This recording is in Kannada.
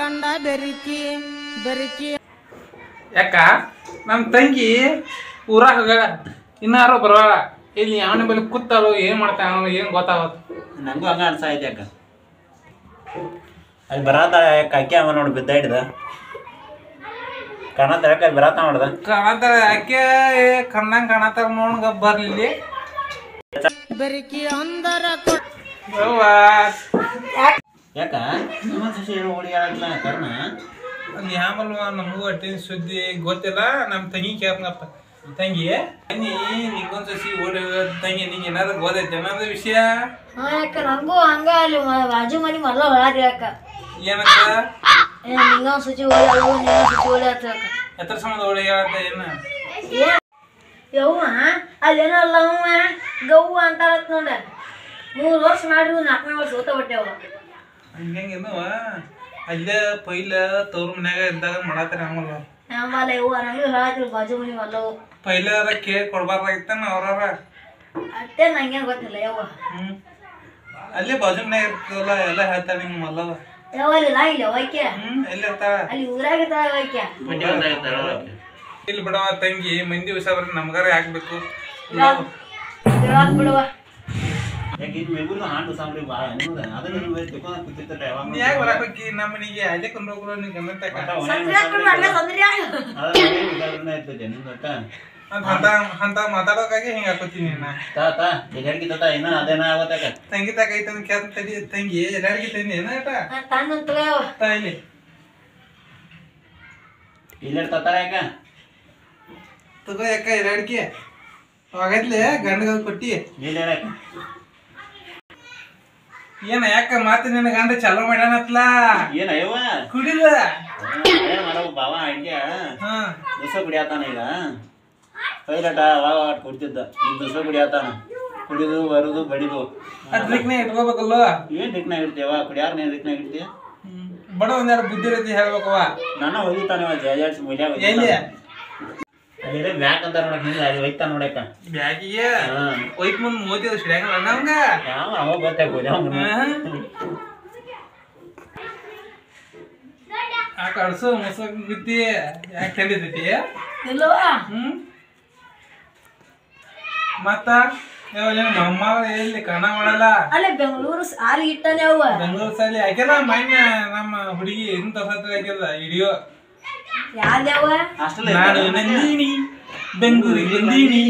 ಗಂಡ ಬೆರಿಕಿ ಬೆರಿಕಿ. ಯಾಕ? ನಮ್ಮ ತಂಗಿ ಊರಾಗ ಹೋಗ ಇನ್ನಾರು ಬರವಾಳ. ಇಲ್ಲಿ ಅವನ ಬಳಿ ಕೂತಾಳು ಏನ್ ಮಾಡ್ತಾನೋ ಏನ್ ಗೊತ್ತಾಗತ್ತ ನಂಗೂ ಹಂಗ ಅನ್ಸಾಯ್ತು ಅಕ್ಕ ಅಲ್ಲಿ ಬರತ್ತಾಳ ಯಾಕ? ಅಕ್ಕಿ ಅವ ನೋಡಿ ಬಿದ್ದ ಹಿಡ್ದ. ಕಾಣತ್ತಾಳ ಯಾಕ? ಅಲ್ಲಿ ಬರತ್ತ ನೋಡ್ದ. ಕಣತರ ಯಾಕೆ? ಕಣ್ಣಂಗ್ ಕಣತರ ನೋಡ್ಗ ಬರ್ಲಿ ಬೆರಿಕಿ ಅಂದರ ಕೊಟ್ ಯವ್ವ. ಯಾಕ? ಸಸಿ ಕರ್ಣ ಅಲ್ಲಿ ನಮಗೂ ಅಟ್ಟಿ ಸುದ್ದಿ ಗೊತ್ತಿಲ್ಲ ನಮ್ಮ ತಂಗಿ ಕೇಳ್ನಪ್ಪ ತಂಗಿ ನೀ ನಿಂಗೊಂದ್ ಸಸಿ ಓಡಿ ತಂಗಿ ನಿಂಗೆ ಏನಾದ್ರು ಗೊತ್ತೈತೆ ಏನಾದ್ರು ವಿಷಯ? ಹಾ ನಂಗೂ ಹಂಗ ಅಲ್ಲಿ ಮ- ಬಾಜು ಮನಿ ಮೊದಲ ಅಕ್ಕ ಏನಂತ ಏ ನಿಂಗೊಂದ್ ಸುಚಿ ಓಡಿ ಅವು ನಿಂಗೊಂದ್ ಓಡಿ ಆತ ಸಂಬಂಧ ಓಡಿ ಹೇಳತ್ತ ಏನ? ಏ ಯವ್ವ ಅಲ್ಲೇನೋ ಅಲ್ಲ ಅವ ಗವ್ವ ಅಂತಾರತ್ ನೋಡ. ಮೂರ್ ವರ್ಷ ಮಾಡಿದ್ರು ನಾಲ್ಕನೇ ವರ್ಷ ಓದ್ತಾ ಬಿಟ್ಟೆವ ಹಂಗೇನು ಅಲ್ಲೇ ಪೈಲ ತವ್ರ ಮನ್ಯಾಗ ಇದ್ದಾಗ ಮಾಡತ್ತಾರ ಆಮೇಲೆ. ಆಮೇಲೆ ಯವ್ವ ನಂಗೆ ಹೇಳಾತ್ರಿ ಬಾಜು ಮನಿ ಮೊದಲು ಪೈಲಾರ ಕೇಳಿ ಕೊಡ್ಬಾರ್ದಾಗಿತ್ತಾನ ಅವ್ರಾರ? ಅಷ್ಟೇ ಗೊತ್ತಿಲ್ಲ ಯವ್ವ. ಅಲ್ಲೇ ಬಾಜು ಮನ್ಯಾಗ ಇರ್ತದಲ್ಲ ಎಲ್ಲ ಹೇಳ್ತಾರೆ ನಿಂಗೆ ಮಲ್ಲವ ಯವ್ವ ಅಲ್ಲಿ ಇಲ್ಲ ಇಲ್ಲ ವೈಕ್ಯ ಹ್ಮ್ ಎಲ್ಲಿ ಇರ್ತಾಳ? ಅಲ್ಲಿ ಊರಾಗ ಇಲ್ಲಿ ಬಿಡವ ತಂಗಿ ಮಂದಿ ಹುಷಾರ ಬರ್ರಿ ನಮ್ಗಾರ ಹಾಕ್ಬೇಕು ಬಿಡುವ. ಯಾಕೆ ಇದು ಮೆಗುರು ಹಾಂಡು ಸಾಂಬ್ರಿ ಭಾಳ ಅನ್ನೋದ ಅದನ್ನ ತಿಳ್ಕೊಂಡ ಕೂತಿರ್ತಾರೆ ಯಾವಾಗ ನೀ ಯಾಕೆ ಬರಾಕ್ ಹೋಗಿ ನಮ್ಮ ಮನೆಗೆ ಅಲ್ಲೇ ಕೊಂಡು ಹೋಗ್ರು ನೀ ಗಮನ ತಕ ಸಂದ್ರಿ ಹಾಕೊಂಡು ಅಲ್ಲೇ ಸಂದ್ರಿ ಇರ್ತೈತೆ ನಿಂದ ಒಟ್ಟ ಅಂತ ಅಂತ ಮಾತಾಡೋಕಾಗಿ ಹಿಂಗ ಹಾಕೋತೀನಿ ನಾ ತಾ ತಾ ಎಲ್ಲರಿಗಿಂತ ತಾ ಇನ್ನ ಅದೇನ ಆಗತ್ತಾಕ ತಂಗಿ ತಾಕ ಐತಂದ್ ಕೇಳ ತಡಿ ತಂಗಿ ಎಲ್ಲಾರ್ಗಿ ತಂದಿ ಏನ ಆಟ ತಂದು ತಗೋ ತಾ ಇಲ್ಲಿ ಇಲ್ಲೆಡ್ ತತ್ತಾರ ಯಾಕ ತಗೋ ಯಾಕ ಎಲ್ಲಾರ್ಗಿ ಅವಾಗತ್ಲೆ ಗಂಡಗ ಕೊಟ್ಟಿ ನೀನ್ ಹೇಳಕ್ ಏನ ಯಾಕ ಮಾತ ನಿನ್ನ ಗಂಡ ಚಲೋ ಮಾಡ್ಯಾನತ್ಲ? ಏನ ಅಯ್ಯವ್ವ? ಕುಡಿದ ಮಾಡವು ಬಾವ ಹಂಗೆ. ದಿವಸ ಕುಡಿಯತಾನ ಈಗ. ಪೈಲಟ ಅವಾಗ ಕುಡ್ತಿದ್ದ. ಈಗ ದಿವಸ ಕುಡಿಯತಾನ. ಕುಡಿದು ಬರುದು ಬಡಿದು. ಅದ್ರಕ್ನೆ ಇಟ್ಕೋಬೇಕಲ್ಲ? ಏನ್ ದಿಕ್ನಾಗ ಇಡ್ತೀವ ಕುಡಿಯಾರ ನೀನ್ ದಿಕ್ನಾಗ ಇಡ್ತೀಯ? ಬಡ ಒಂದೆರಡು ಬುದ್ಧಿ ರೀತಿ ಹೇಳ್ಬೇಕವ ನನ್ನ ಜಯ ಜಾಡ್ಸಿ ಮುಲ್ಯಾಗ ಅಲ್ಲಿ ಬ್ಯಾಕ್ ಅಂತ ನೋಡಕ್ ಹಿಂಗ ಅಲ್ಲಿ ಒಯ್ತಾನ ನೋಡಕ ಬ್ಯಾಗಿಗೆ ಹಾ. ಒಯ್ಕ್ ಮುಂದ್ ನಮ್ಗ ಯಾವ ಅವ ಗೊತ್ತಾಗ ಆ ಕಳ್ಸು ಮುಸಕ್ ಬಿದ್ದಿ ಯಾಕೆ ಹೇಳಿದೈತಿ ಇಲ್ಲವಾ ಹ್ಮ್. ಮತ್ತ? ನಮ್ಮ ಎಲ್ಲಿ ಕಣ ಮಾಡಲ್ಲ? ಅಲ್ಲೇ ಬೆಂಗಳೂರು ಸಾರಿ ಇಟ್ಟಾನೆ ಅವ ಬೆಂಗಳೂರು ಸಾಲಿ ಹಾಕ್ಯಾರ ಮೈನ ನಮ್ಮ ಹುಡುಗಿ ಎಂತ ತೋರ್ಸತ್ತ ಹಾಕ್ಯದ ವಿಡಿಯೋ ಯಾವ್ದ್ಯಾವ ಹಾಸ್ಟೆಲ್ ನಾನು ನಂದಿನಿ ಬೆಂಗಳೂರಿಗೆ ಬಂದೀನಿ